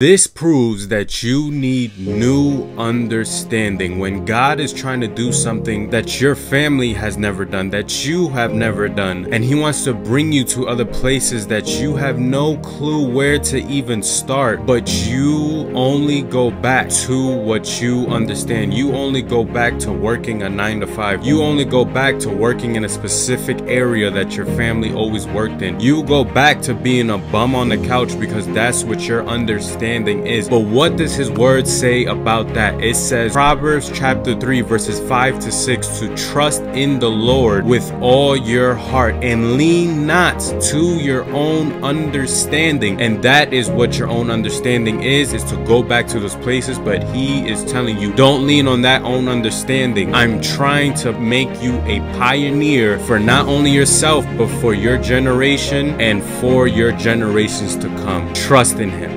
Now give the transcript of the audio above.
This proves that you need new understanding. When God is trying to do something that your family has never done, that you have never done, and He wants to bring you to other places that you have no clue where to even start, but you only go back to what you understand. You only go back to working a nine to five. You only go back to working in a specific area that your family always worked in. You go back to being a bum on the couch because that's what your understanding is. But what does his word say about that? It says Proverbs chapter 3 verses 5 to 6 to trust in the Lord with all your heart and lean not to your own understanding. And that is what your own understanding is, is to go back to those places. But he is telling you, don't lean on that own understanding. I'm trying to make you a pioneer for not only yourself, but for your generation and for your generations to come. Trust in him.